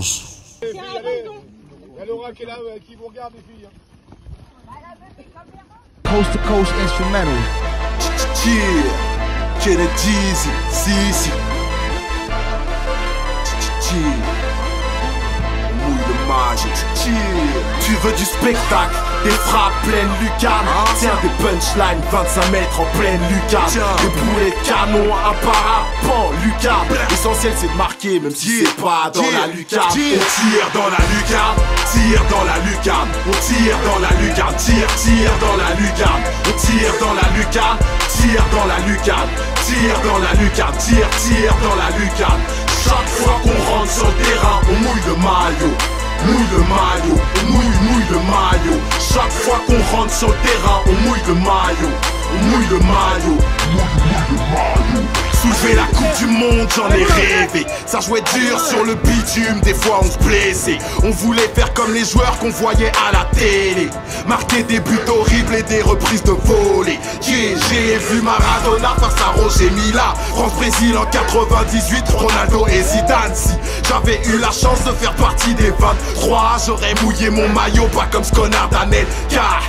15. Il y a Laura qui est là, euh, qui vous regarde les filles. Coast to coast instrumental. Yeah, Kennedy, si, si. Yeah. Tu veux du spectacle, des frappes pleines lucarnes. Tiens, des punchlines 25 mètres en pleine lucarne. Des boulets de canon, un parapent, lucarne. L'essentiel c'est de marquer, même si c'est pas dans la lucarne. On tire dans la lucarne, tire dans la lucarne. On tire dans la lucarne, tire, tire dans la lucarne. On tire dans la lucarne, tire dans la lucarne. Tire dans la lucarne, tire, tire dans la lucarne. Chaque fois qu'on rentre sur le terrain, on mouille le maillot. Mouille le maillot, on mouille, mouille le maillot. Chaque fois qu'on rentre sur le terrain, on mouille le maillot. On mouille le maillot. Soulever la coupe du monde, j'en ai rêvé. Ça jouait dur sur le bitume, des fois on se blessait. On voulait faire comme les joueurs qu'on voyait à la télé. Marquer des buts horribles et des reprises de volée. Yeah, J'ai vu Maradona face à Roger Mila. France-Brésil en 98, Ronaldo et Zidane. Si j'avais eu la chance de faire partie des 23, j'aurais mouillé mon maillot, pas comme ce connard d'Anel. Car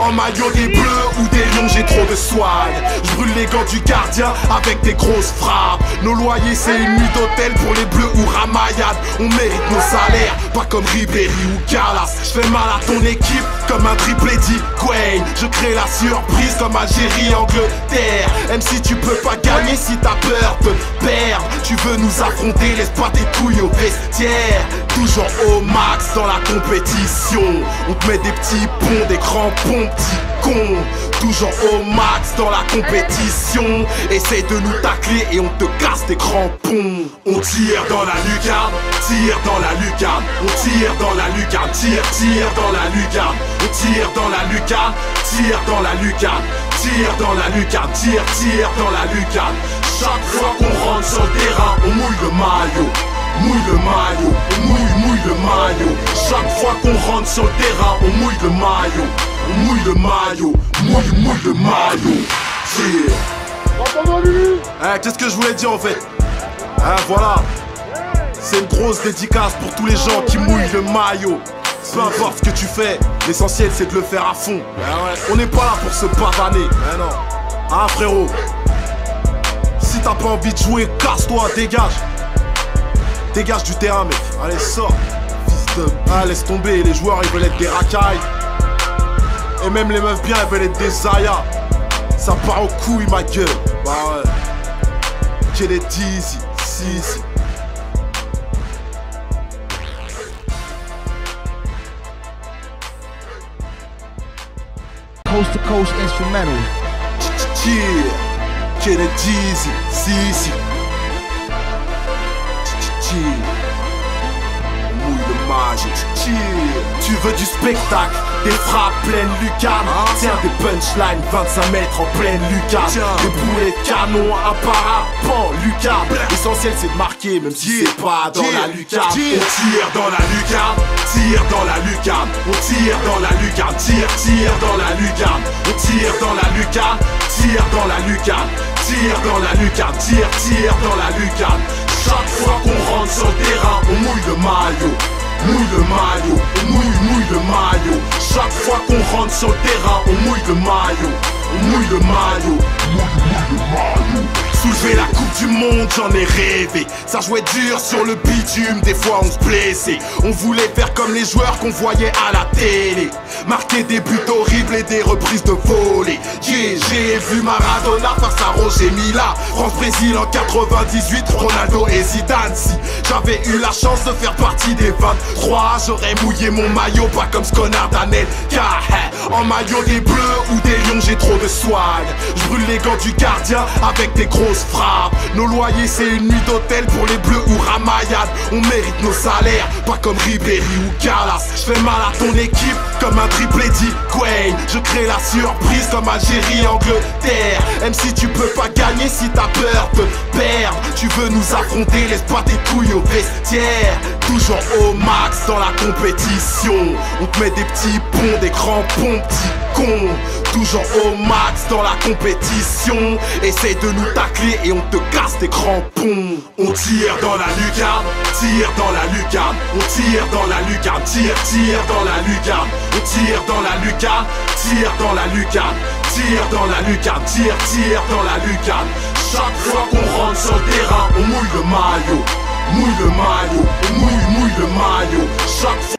en maillot des bleus ou des lions, j'ai trop Je brûle les gants du gardien avec des grosses frappes. Nos loyers, c'est une nuit d'hôtel pour les bleus ou Ramayad. On mérite nos salaires, pas comme Ribéry ou Galas. Je fais mal à ton équipe comme un triplé dit Quain. Je crée la surprise comme Algérie, Angleterre. Même si tu peux pas gagner, si t'as peur de perdre, tu veux nous affronter, laisse pas tes couilles au vestiaire. Toujours au max dans la compétition. On te met des petits ponts, des crampons, petits cons. Toujours au max dans la compétition. Essaye de nous tacler et on te casse tes crampons. On tire dans la lucarne, tire dans la lucarne. On tire dans la lucarne, tire, tire dans la lucarne. On tire dans la lucarne, tire dans la lucarne. Tire dans la lucarne, tire, tire dans la lucarne. Chaque fois qu'on rentre sur le terrain, on mouille le maillot. Mouille le maillot, on mouille, mouille le maillot. Chaque fois qu'on rentre sur le terrain, on mouille le maillot. On mouille le maillot, mouille, mouille le maillot. Yeah. Eh, qu'est-ce que je voulais dire en fait? Hein, voilà. C'est une grosse dédicace pour tous les gens qui mouillent le maillot. Peu importe ce que tu fais, l'essentiel c'est de le faire à fond. On n'est pas là pour se pavaner. Hein, frérot Si t'as pas envie de jouer, casse-toi, dégage. Dégage du terrain, mec. Allez, sors. Fils de. Ah, laisse tomber. Les joueurs, ils veulent être des racailles. Et même les meufs bien, elles veulent être des Zaya. Ça part au couille, ma gueule. Bah ouais. J'ai les 10 si. Coast to coast instrumental. Yeah. Mouille le magique. Yeah. Tu veux du spectacle, des frappes pleines lucarnes. Tiens, des punchlines 25 mètres en pleine lucarne. Des boulets de canon, un parapent, lucarne. L'essentiel c'est de marquer, même si c'est pas dans la lucarne. On tire dans la lucarne, tire dans la lucarne. On tire dans la lucarne, tire, tire dans la lucarne. On tire dans la lucarne, tire dans la lucarne. Tire dans la lucarne, tire, tire dans la lucarne. Chaque fois qu'on rentre sur le terrain, on mouille le maillot. Mouille le maillot, on mouille, mouille le maillot. Chaque fois qu'on rentre sur le terrain, on mouille le maillot. On mouille le maillot, mouille, mouille le maillot. Soulever la coupe du monde, j'en ai rêvé. Ça jouait dur sur le bitume, des fois on se blessait. On voulait faire comme les joueurs qu'on voyait à la télé. Marquer des buts horribles et des reprises de volée. Yeah, J'ai vu Maradona face à Roger Mila. France-Brésil en 98, Ronaldo et Zidane. Si j'avais eu la chance de faire partie des 23, j'aurais mouillé mon maillot, pas comme ce connard d'Anel. Car hein, en maillot des bleus ou des lions, j'ai trop de swag. Je brûle les gants du gardien avec des grosses frappes. Nos loyers, c'est une nuit d'hôtel pour les bleus ou Ramayad. On mérite nos salaires, pas comme Ribéry ou Galas. Je fais mal à ton équipe comme un triplé dit Quain. Je crée la surprise comme Algérie, Angleterre. Même si tu peux pas gagner, si t'as peur de perdre, tu veux nous affronter, laisse pas tes couilles au vestiaire. Toujours au max dans la compétition. On te met des petits ponts, des crampons, petits cons. Toujours au max dans la compétition. Essaye de nous tacler et on te casse des crampons. On tire dans la lucarne, tire dans la lucarne. On tire dans la lucarne, tire, tire dans la lucarne. On tire dans la lucarne, tire dans la lucarne. Tire dans la lucarne, tire, tire dans la lucarne. Chaque fois qu'on rentre sur le terrain, on mouille le maillot. Mouille le maillot, on mouille, mouille le maillot. Chaque fois